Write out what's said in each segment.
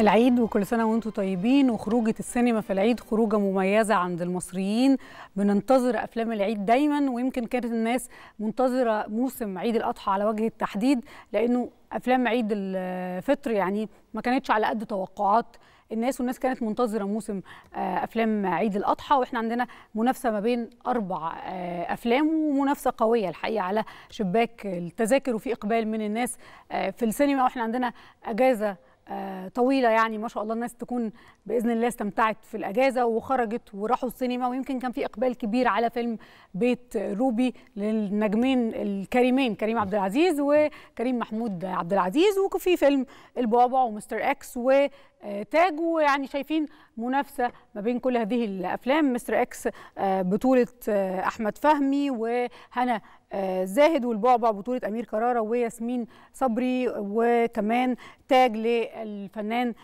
العيد وكل سنة وأنتم طيبين وخروجة السينما في العيد خروجة مميزة عند المصريين. بننتظر أفلام العيد دايما ويمكن كانت الناس منتظرة موسم عيد الأضحى على وجه التحديد لأنه أفلام عيد الفطر يعني ما كانتش على قد توقعات الناس والناس كانت منتظرة موسم أفلام عيد الأضحى. وإحنا عندنا منافسة ما بين أربع أفلام ومنافسة قوية الحقيقة على شباك التذاكر وفي إقبال من الناس في السينما. وإحنا عندنا أجازة طويلة يعني ما شاء الله الناس تكون بإذن الله استمتعت في الأجازة وخرجت وراحوا السينما ويمكن كان في إقبال كبير على فيلم بيت الروبي للنجمين الكريمين كريم عبد العزيز وكريم محمود عبد العزيز وفي فيلم البعبع ومستر إكس و تاج ويعني شايفين منافسة ما بين كل هذه الأفلام. مستر إكس بطولة أحمد فهمي وهنا زاهد والبعبع بطولة أمير كرارة وياسمين صبري وكمان تاج للفنان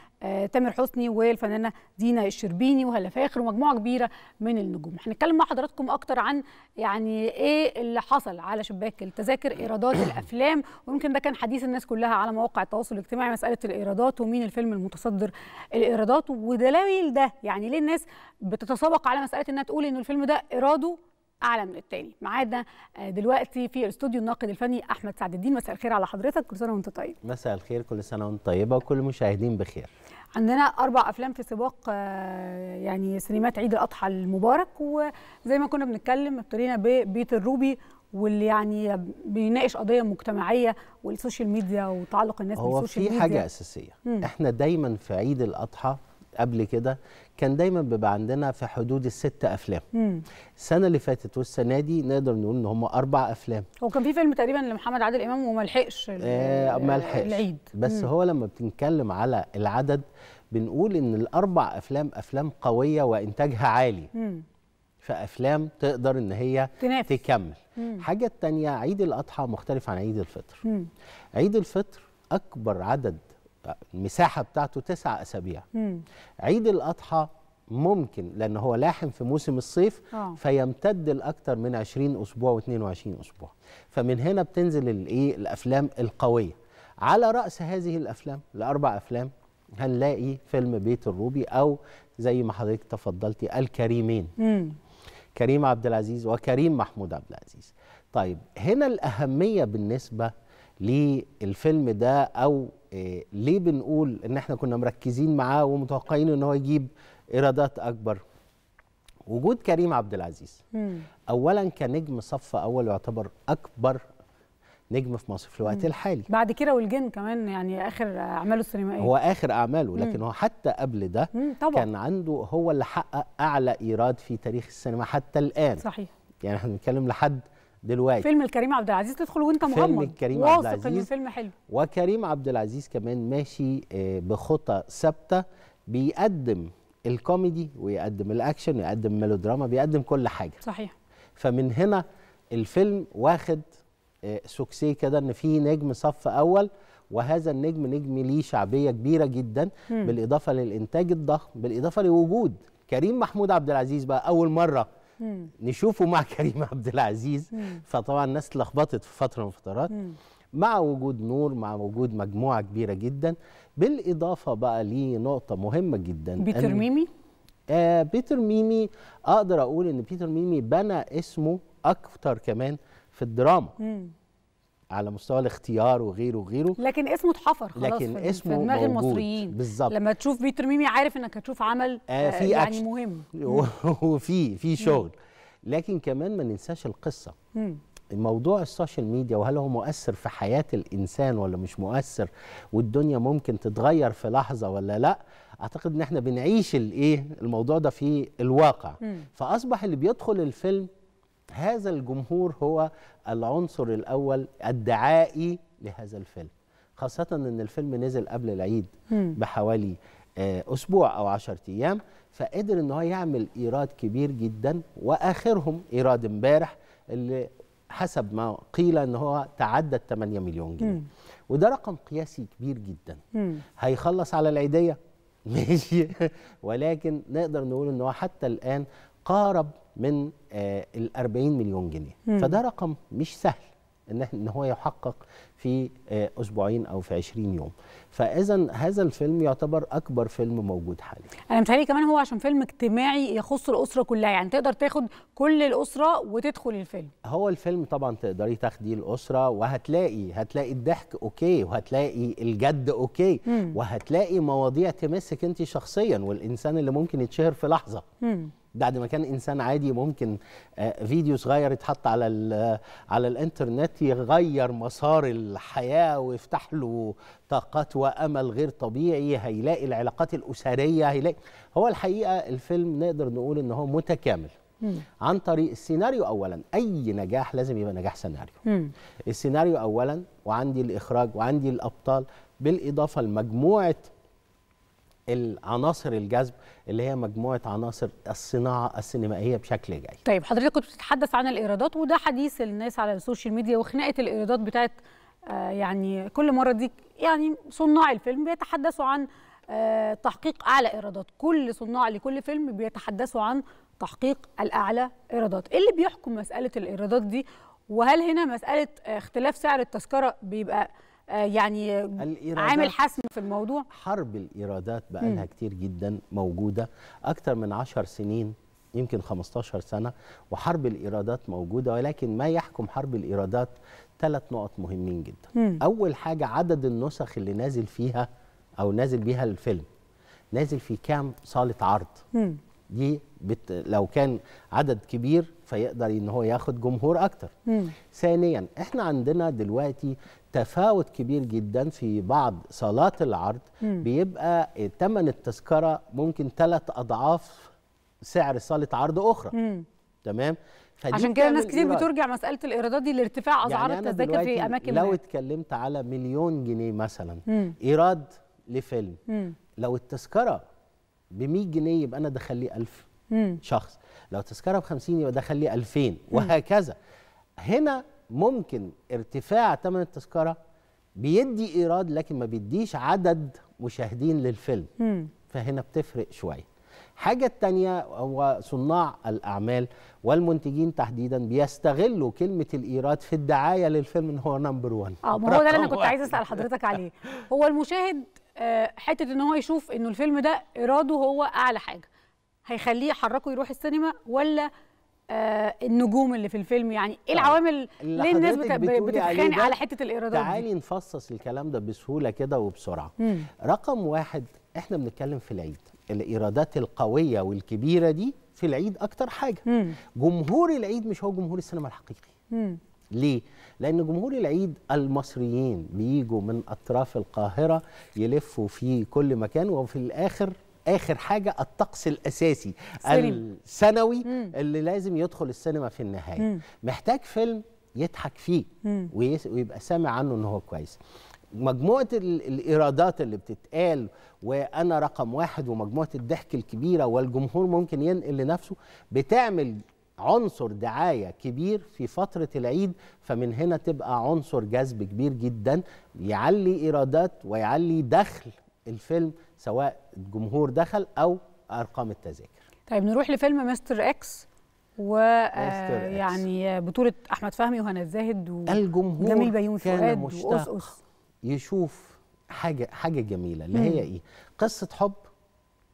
تامر حسني والفنانة دينا الشربيني. وهلا فاخر ومجموعه كبيرة من النجوم. هنتكلم مع حضراتكم أكتر عن يعني إيه اللي حصل على شباك التذاكر إيرادات الأفلام. ويمكن ده كان حديث الناس كلها على مواقع التواصل الاجتماعي مسألة الإيرادات ومين الفيلم المتصدر الإيرادات. ودلائل ده يعني ليه الناس بتتسابق على مسألة إنها تقول إنه الفيلم ده إيراده أعلى من الثاني معانا دلوقتي في الاستوديو الناقد الفني أحمد سعد الدين. مساء الخير على حضرتك. كل سنة وأنت طيب. مساء الخير. كل سنة وأنت طيبة وكل المشاهدين بخير. عندنا أربع أفلام في سباق يعني سينمات عيد الأضحى المبارك. وزي ما كنا بنتكلم ابتدينا ببيت الروبي واللي يعني بيناقش قضية مجتمعية وال social media وتعلق الناس هو بال social في ميديا. حاجة أساسية. مم. إحنا دايما في عيد الأضحى قبل كده كان دايما بيبقى عندنا في حدود الست أفلام مم. السنة اللي فاتت والسنة دي نقدر نقول إن هم أربع أفلام هو كان في فيلم تقريبا لمحمد عادل إمام وما لحقش آه ما لحقش العيد بس مم. هو لما بنتكلم على العدد بنقول إن الأربع أفلام أفلام قوية وإنتاجها عالي مم. فأفلام تقدر إن هي تنافس. تكمل مم. حاجة التانية عيد الأضحى مختلف عن عيد الفطر مم. عيد الفطر أكبر عدد المساحة بتاعته تسع أسابيع مم. عيد الأضحى ممكن لأن هو لاحم في موسم الصيف آه. فيمتد لاكثر من 20 أسبوع و22 أسبوع فمن هنا بتنزل الايه الأفلام القوية على رأس هذه الأفلام الأربع أفلام هنلاقي فيلم بيت الروبي أو زي ما حضرتك تفضلتي الكريمين مم. كريم عبد العزيز وكريم محمود عبد العزيز طيب هنا الأهمية بالنسبة للفيلم ده أو ليه بنقول إن إحنا كنا مركزين معاه ومتوقعين إن هو يجيب إيرادات أكبر؟ وجود كريم عبد العزيز. مم. اولا كنجم صف أول يعتبر أكبر نجم في مصر في الوقت مم. الحالي. بعد كده والجن كمان يعني آخر أعماله السينمائية. هو آخر أعماله لكن هو حتى قبل ده مم. طبعا. كان عنده هو اللي حقق أعلى إيراد في تاريخ السينما حتى الآن. صحيح. يعني إحنا بنتكلم لحد دلوقتي. فيلم الكريم عبد العزيز تدخل وانت فيلم مغمض. الكريم عبد واثق ان العزيز. الفيلم حلو. وكريم عبد العزيز كمان ماشي آه، بخطى ثابتة. بيقدم الكوميدي ويقدم الأكشن ويقدم ميلودراما بيقدم كل حاجة. صحيح. فمن هنا الفيلم واخد آه، سوكسيه كده إن في نجم صف أول وهذا النجم نجم ليه شعبية كبيرة جدا. مم. بالإضافة للإنتاج الضخم بالإضافة لوجود كريم محمود عبد العزيز بقى أول مرة مم. نشوفه مع كريم عبد العزيز مم. فطبعا الناس اتلخبطت في فترة من الفترات. مع وجود نور مع وجود مجموعة كبيرة جدا بالإضافة بقى لنقطة مهمة جدا بيتر ميمي آه بيتر ميمي أقدر أقول إن بيتر ميمي بنى اسمه أكتر كمان في الدراما مم. على مستوى الاختيار وغيره وغيره لكن اسمه اتحفر خلاص لكن في, اسمه في دماغ. المصريين بالظبط. لما تشوف بيتر ميمي عارف إنك هتشوف عمل آه، في يعني أكشن. مهم وفي في شغل لكن كمان ما ننساش القصة مم. موضوع السوشيال ميديا وهل هو مؤثر في حياة الإنسان ولا مش مؤثر والدنيا ممكن تتغير في لحظة ولا لأ أعتقد إن إحنا بنعيش الإيه الموضوع ده في الواقع مم. فأصبح اللي بيدخل الفيلم هذا الجمهور هو العنصر الأول الدعائي لهذا الفيلم خاصة إن الفيلم نزل قبل العيد. بحوالي آه، أسبوع أو عشرة أيام فقدر إن هو يعمل إيراد كبير جدا وآخرهم إيراد امبارح اللي حسب ما قيل إن هو تعدى 8 مليون جنيه مم. وده رقم قياسي كبير جدا مم. هيخلص على العيدية ماشي ولكن نقدر نقول إن هو حتى الآن قارب من آه ال 40 مليون جنيه مم. فده رقم مش سهل إن إن هو يحقق في آه، أسبوعين أو في 20 يوم فاذا هذا الفيلم يعتبر أكبر فيلم موجود حاليا أنا متهيألي كمان هو عشان فيلم اجتماعي يخص الأسرة كلها يعني تقدر تاخد كل الأسرة وتدخل الفيلم هو الفيلم طبعا تقدري تاخديه الأسرة وهتلاقي هتلاقي الضحك okay وهتلاقي الجد okay مم. وهتلاقي مواضيع تمسك انت شخصيا والإنسان اللي ممكن يتشهر في لحظة مم. بعد ما كان إنسان عادي ممكن آه، فيديو صغير يتحط على ال- على الإنترنت يغير مسار الحياة ويفتح له طاقات وأمل غير طبيعي هيلاقي العلاقات الأسرية هيلاقي هو الحقيقة الفيلم نقدر نقول إن هو متكامل. عن طريق السيناريو اولا أي نجاح لازم يبقى نجاح سيناريو. السيناريو اولا وعندي الإخراج وعندي الأبطال بالإضافة لمجموعة العناصر الجذب اللي هي مجموعة عناصر الصناعة السينمائية بشكل جيد. طيب حضرتك كنت بتتحدث عن الإيرادات وده حديث الناس على ال social media وخناقة الإيرادات بتاعت آه يعني كل مرة دي يعني صناع الفيلم بيتحدثوا عن آه تحقيق أعلى إيرادات. كل صناع لكل فيلم بيتحدثوا عن تحقيق الأعلى إيرادات. إيه اللي بيحكم مسألة الإيرادات دي؟ وهل هنا مسألة آه، اختلاف سعر التذكرة بيبقى يعني الإيرادات- عامل حسم في الموضوع. حرب الإيرادات بقالها كتير جدا موجودة أكتر من عشر سنين يمكن 15 سنة وحرب الإيرادات موجودة ولكن ما يحكم حرب الإيرادات ثلاث نقط مهمين جدا. مم. أول حاجة عدد النسخ اللي نازل فيها أو نازل بيها الفيلم. نازل في كام صالة عرض؟ مم. دي بت... لو كان عدد كبير فيقدر إن هو ياخد جمهور أكتر مم. ثانيا إحنا عندنا دلوقتي تفاوت كبير جدا في بعض صالات العرض مم. بيبقى ثمن التذكرة ممكن ثلاث أضعاف سعر صالة عرض أخرى مم. تمام عشان كده ناس كتير إيراد. بترجع مسألة الإيرادات دي لارتفاع أسعار يعني التذاكر في أماكن لو ما. اتكلمت على مليون جنيه مثلا مم. إيراد لفيلم مم. لو التذكرة ب 100 جنيه يبقى أنا دخل لي 1000 مم. شخص. لو تذكره ب 50 يبقى دخل لي 2000 وهكذا. هنا ممكن ارتفاع ثمن التذكرة بيدي إيراد لكن ما بيديش عدد مشاهدين للفيلم. مم. فهنا بتفرق شوية. حاجة التانية هو صناع الأعمال والمنتجين تحديدا بيستغلوا كلمة الإيراد في الدعاية للفيلم إن هو نمبر 1 آه ما هو ده اللي أنا كنت عايزة أسأل حضرتك عليه. هو المشاهد آه، حتة إن هو يشوف إنه الفيلم ده إيراده هو أعلى حاجة. هيخليه يحركه يروح السينما ولا آه النجوم اللي في الفيلم يعني إيه طيب، العوامل اللي ليه الناس بتتخانق على حتة الإيرادات تعالي نفصص الكلام ده بسهولة كده وبسرعة مم. رقم واحد إحنا بنتكلم في العيد الإيرادات القوية والكبيرة دي في العيد أكتر حاجة مم. جمهور العيد مش هو جمهور السينما الحقيقي مم. ليه؟ لأن جمهور العيد المصريين بيجوا من أطراف القاهرة يلفوا في كل مكان وفي الآخر آخر حاجة الطقس الأساسي سينما. السنوي مم. اللي لازم يدخل السينما في النهاية مم. محتاج فيلم يضحك فيه مم. ويبقى سامع عنه إن هو كويس مجموعة ال- الإيرادات اللي بتتقال وأنا رقم واحد ومجموعة الضحك الكبيرة والجمهور ممكن ينقل لنفسه بتعمل عنصر دعاية كبير في فترة العيد فمن هنا تبقى عنصر جذب كبير جدا يعلي إيرادات ويعلي دخل الفيلم سواء الجمهور دخل أو أرقام التذاكر طيب نروح لفيلم مستر إكس و إكس. يعني بطولة أحمد فهمي وهنا الزاهد. الجمهور جميل بيومي فؤاد وأسقس يشوف حاجة حاجة جميلة اللي هي إيه قصة حب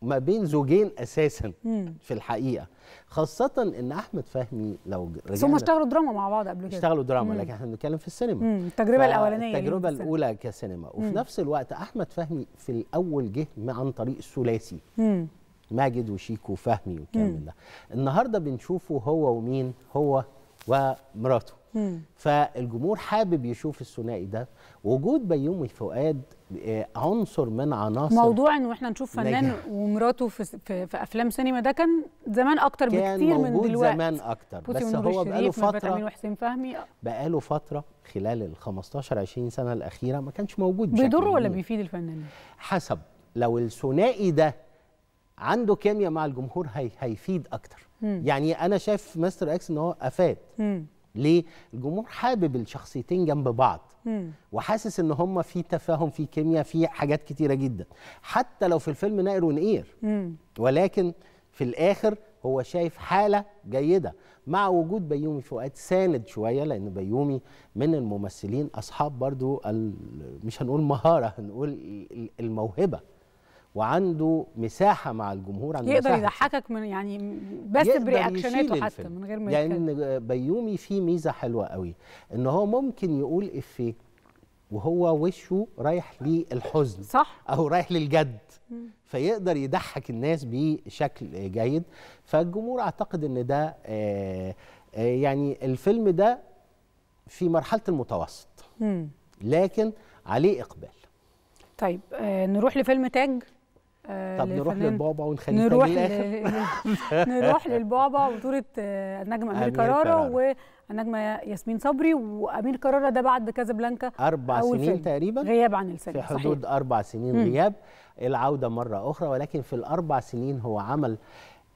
ما بين زوجين أساسا مم. في الحقيقة خاصة إن أحمد فهمي لو بس هم رجعنا اشتغلوا دراما مع بعض قبل كده اشتغلوا دراما مم. لكن إحنا بنتكلم في السينما مم. في التجربة السينما. الأولى كسينما وفي مم. نفس الوقت أحمد فهمي في الأول جه عن طريق الثلاثي. ماجد وشيكو وفهمي. والكلام ده النهارده بنشوفه هو ومين هو ومراته. فالجمهور حابب يشوف الثنائي ده. وجود بيومي فؤاد آه، عنصر من عناصر موضوع إنه إحنا نشوف فنان نجاح. ومراته في, في, في أفلام سينما ده كان زمان أكتر كان بكتير من دلوقتي. زمان أكتر. بس هو بقاله فترة وحسين فهمي. بقاله فترة خلال ال 15 20 سنة الأخيرة ما كانش موجود بيضر ولا. بيفيد الفنان حسب. لو الثنائي ده عنده كيمياء مع الجمهور هي هيفيد أكتر. مم. يعني أنا شايف مستر إكس إن هو أفاد. مم. ليه الجمهور حابب الشخصيتين جنب بعض. مم. وحاسس إن هم في تفاهم في كيمياء في حاجات كتيرة جدا. حتى لو في الفيلم نائر ونقير. مم. ولكن في الآخر هو شايف حالة جيدة. مع وجود بيومي فؤاد ساند شوية لأن بيومي من الممثلين أصحاب برضو مش هنقول مهارة هنقول ال- الموهبة. وعنده مساحة مع الجمهور عنده يقدر يضحكك من يعني بس برياكشناته حتى. من غير ما يعني يتكلم. إن بيومي فيه ميزة حلوة قوي إن هو ممكن يقول إفيه وهو وشه رايح للحزن صح. أو رايح للجد. فيقدر يضحك الناس بشكل جيد. فالجمهور أعتقد إن ده آه، آه، يعني الفيلم ده في مرحلة المتوسط. لكن عليه إقبال. طيب آه نروح لفيلم تاج؟ طب نروح للبابا ونخليه نروح. للآخر نروح للبعبع بطولة آه، النجمة أمير أمير كرارة. والنجمة ياسمين صبري وأمير كرارة ده بعد كازابلانكا أربع أول سنين فيلم. تقريبا غياب عن السينما في حدود أربع سنين مم. غياب العودة مرة أخرى ولكن في الأربع سنين هو عمل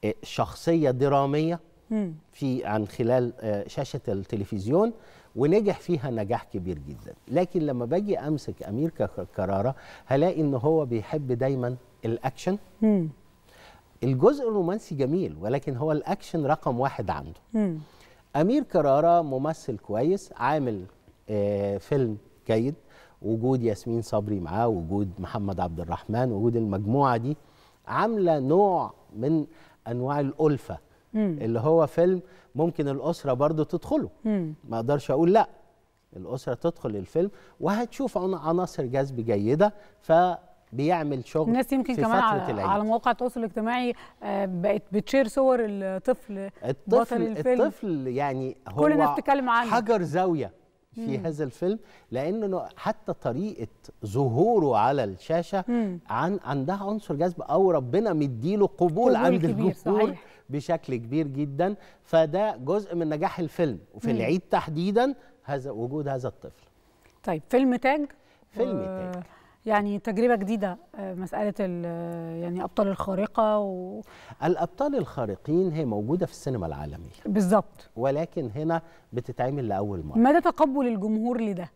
آه، شخصية درامية مم. في عن خلال آه، شاشة التلفزيون ونجح فيها نجاح كبير جدا لكن لما باجي أمسك أمير كرارة هلاقي إن هو بيحب دايما الاكشن مم. الجزء الرومانسي جميل ولكن هو الاكشن رقم واحد عنده مم. أمير كرارة ممثل كويس عامل آه، فيلم جيد وجود ياسمين صبري معاه وجود محمد عبد الرحمن وجود المجموعة دي عاملة نوع من أنواع الألفة مم. اللي هو فيلم ممكن الأسرة برضو تدخله مم. ما أقدرش أقول لأ الأسرة تدخل الفيلم وهتشوف عن- عناصر جذب جيدة فبيعمل شغل الناس يمكن في كمان فترة على, العيد. على مواقع التواصل الاجتماعي آه، بقت بتشير صور الطفل الطفل بطل الفيلم الطفل يعني هو كل الناس بتتكلم عنه. حجر زاوية في هذا الفيلم لأنه حتى طريقة ظهوره على الشاشة مم. عن عندها عنصر جذب أو ربنا مديله قبول, قبول عند الجمهور. بشكل كبير جدا فده جزء من نجاح الفيلم وفي مم. العيد تحديدا هذا وجود هذا الطفل طيب فيلم تاج فيلم تاج. يعني تجربة جديدة آه، مسألة ال- يعني أبطال الخارقة و- الأبطال الخارقين هي موجودة في السينما العالمية. بالظبط ولكن هنا بتتعمل لأول مرة. مدى تقبل الجمهور لده؟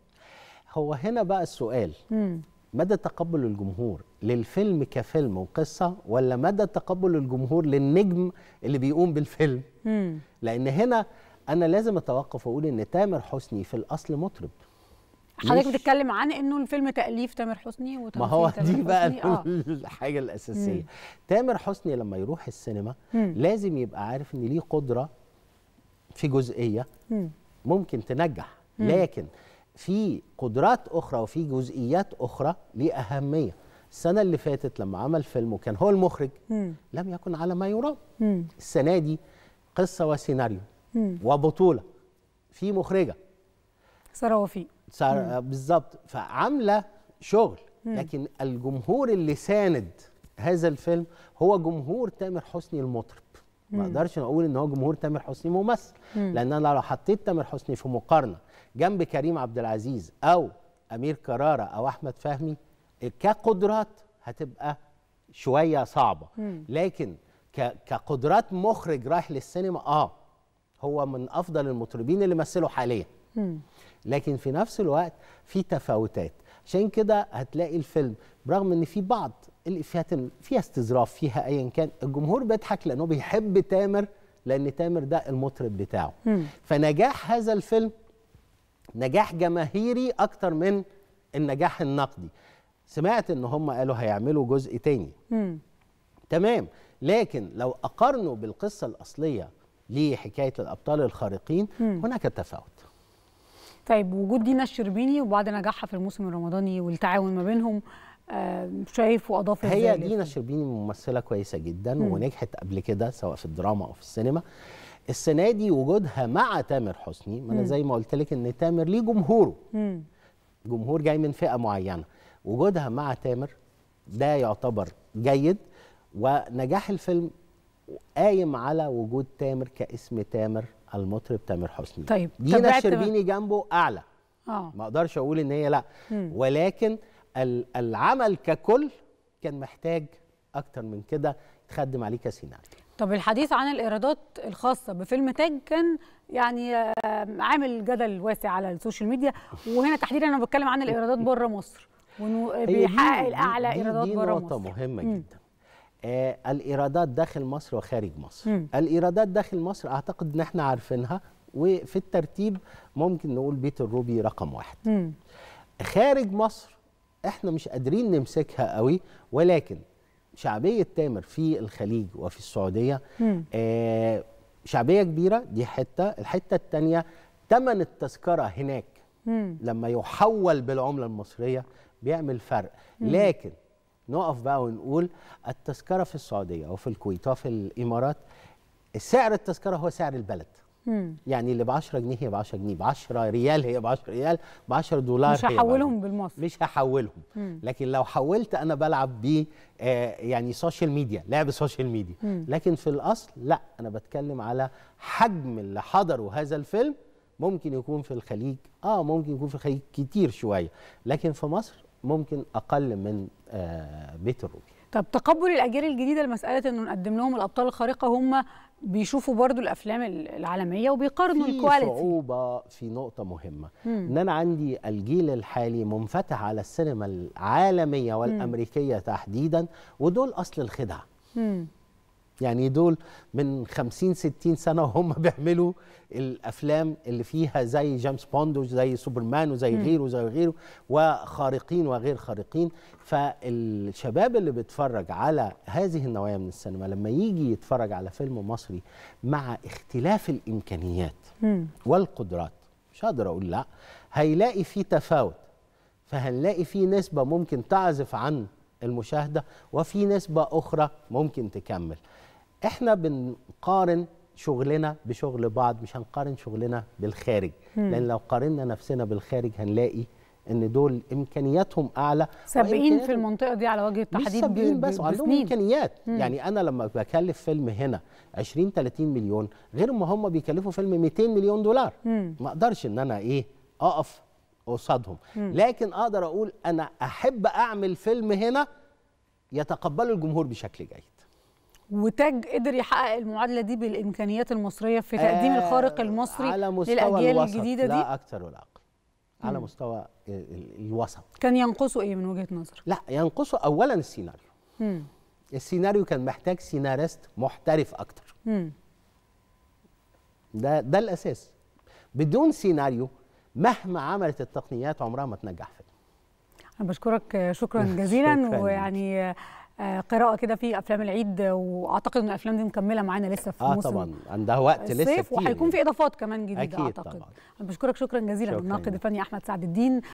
هو هنا بقى السؤال. مم. مدى تقبل الجمهور للفيلم كفيلم وقصة ولا مدى تقبل الجمهور للنجم اللي بيقوم بالفيلم؟ مم. لأن هنا أنا لازم أتوقف وأقول إن تامر حسني في الأصل مطرب. حضرتك بتتكلم عن إنه الفيلم تأليف تامر حسني ما هو تامر دي بقى. آه. الحاجة الأساسية مم. تامر حسني لما يروح السينما مم. لازم يبقى عارف إن ليه قدرة في جزئية مم. ممكن تنجح لكن في قدرات أخرى وفي جزئيات أخرى ليه أهمية السنة اللي فاتت لما عمل فيلم وكان هو المخرج مم. لم يكن على ما يرام مم. السنة دي قصة وسيناريو مم. وبطولة في مخرجة سارة وفيق بالظبط. فعاملة شغل. لكن الجمهور اللي ساند هذا الفيلم هو جمهور تامر حسني المطرب. ما أقدرش أقول إن هو جمهور تامر حسني ممثل. لأن أنا لو حطيت تامر حسني في مقارنة جنب كريم عبد العزيز أو أمير كرارة أو أحمد فهمي كقدرات هتبقى شوية صعبة. لكن كقدرات مخرج رايح للسينما آه هو من أفضل المطربين اللي مثلوا حاليا. لكن في نفس الوقت في تفاوتات. عشان كده هتلاقي الفيلم برغم إن في بعض الافيهات ال- فيها استظراف فيها ايا كان الجمهور بيضحك لأنه بيحب تامر لأن تامر ده المطرب بتاعه. مم. فنجاح هذا الفيلم نجاح جماهيري أكتر من النجاح النقدي. سمعت إن هم قالوا هيعملوا جزء تاني. مم. تمام. لكن لو أقارنوا بالقصة الأصلية لحكاية الأبطال الخارقين هناك تفاوت. طيب وجود دينا الشربيني وبعد نجاحها في الموسم الرمضاني والتعاون ما بينهم آه، شايف واضاف هي؟ دينا الشربيني ممثلة كويسة جدا ونجحت قبل كده سواء في الدراما أو في السينما. السنة دي وجودها مع تامر حسني ما أنا زي ما قلت لك إن تامر ليه جمهوره. مم. جمهور جاي من فئة معينة. وجودها مع تامر ده يعتبر جيد ونجاح الفيلم قايم على وجود تامر كاسم تامر المطرب تامر حسني. طيب، دينا الشربيني جنبه أعلى. آه. ما أقدرش أقول إن هي لأ. مم. ولكن ال- العمل ككل كان محتاج أكتر من كده يتخدم عليه كسيناريو طب الحديث عن الإيرادات الخاصة بفيلم تاج كان يعني عامل جدل واسع على ال social media. وهنا تحديدا أنا بتكلم عن الإيرادات بره مصر. وانه بيحقق دي- الأعلى دي- إيرادات دي بره مصر. مهمة مم. جدا. آه الإيرادات داخل مصر وخارج مصر مم. الإيرادات داخل مصر أعتقد إن إحنا عارفينها وفي الترتيب ممكن نقول بيت الروبي رقم واحد مم. خارج مصر إحنا مش قادرين نمسكها قوي ولكن شعبية تامر في الخليج وفي السعودية مم. آه شعبية كبيرة دي حتة الحتة التانية تمن التذكرة هناك مم. لما يحول بالعملة المصرية بيعمل فرق لكن نقف بقى ونقول التذكرة في السعودية وفي الكويت وفي الإمارات سعر التذكرة هو سعر البلد مم. يعني اللي ب 10 جنيه هي ب 10 جنيه ب 10 ريال هي ب 10 ريال ب 10 دولار مش هي ب 10. هحولهم بالمصري مش هحولهم مم. لكن لو حولت أنا بلعب ب آه يعني social media لعب social media مم. لكن في الأصل لا أنا بتكلم على حجم اللي حضروا هذا الفيلم ممكن يكون في الخليج آه ممكن يكون في الخليج كتير شوية لكن في مصر ممكن أقل من بيت الروبي طب تقبل الأجيال الجديدة لمساله إنه نقدم لهم الأبطال الخارقة هم بيشوفوا برضو الأفلام العالمية وبيقارنوا في ال quality صعوبة في نقطة مهمة مم. إن أنا عندي الجيل الحالي منفتح على السينما العالمية والأمريكية تحديدا ودول أصل الخدعة مم. يعني دول من 50 60 سنة وهم بيعملوا الأفلام اللي فيها زي جيمس بوند وزي سوبرمان وزي غيره وزي غيره وخارقين وغير خارقين. فالشباب اللي بيتفرج على هذه النوعية من السينما لما يجي يتفرج على فيلم مصري مع اختلاف الإمكانيات. والقدرات مش هقدر أقول لأ هيلاقي في تفاوت. فهنلاقي في نسبة ممكن تعزف عن المشاهدة وفي نسبة أخرى ممكن تكمل. إحنا بنقارن شغلنا بشغل بعض مش هنقارن شغلنا بالخارج. لأن لو قارنا نفسنا بالخارج هنلاقي إن دول إمكانياتهم أعلى. سابقين في المنطقة دي على وجه مش التحديد ب- سابقين بس وعندهم. إمكانيات. يعني أنا لما بكلف فيلم هنا 20 30 مليون غير ما هم بيكلفوا فيلم 200 مليون دولار. ما أقدرش إن أنا إيه أقف قصادهم. لكن أقدر أقول أنا أحب أعمل فيلم هنا يتقبله الجمهور بشكل جيد. وتاج قدر يحقق المعادلة دي بالإمكانيات المصرية في تقديم آه، الخارق المصري على مستوى للأجيال الوسط. الجديدة دي؟ لا أكثر ولا أقل. على مستوى ال- ال- الوسط. كان ينقصه إيه من وجهة نظرك لا ينقصه اولا السيناريو. مم. السيناريو كان محتاج سيناريست محترف أكتر. مم. ده ده الأساس. بدون سيناريو مهما عملت التقنيات عمرها ما تنجح فيلم أنا بشكرك شكرا جزيلا. شكراً. ويعني قراءة كده في أفلام العيد وأعتقد إن الأفلام دي مكملة معانا لسه في آه موسم طبعا عندها وقت لسه كتير وهيكون في إضافات كمان جديدة أكيد أعتقد طبعاً. أنا بشكرك شكرا جزيلا شكراً الناقد. الفني أحمد سعد الدين